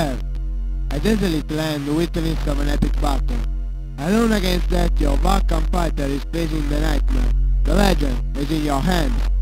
I A desolate the witness of an epic battle. Alone against that your Vulcan fighter is facing the nightmare. The legend is in your hands.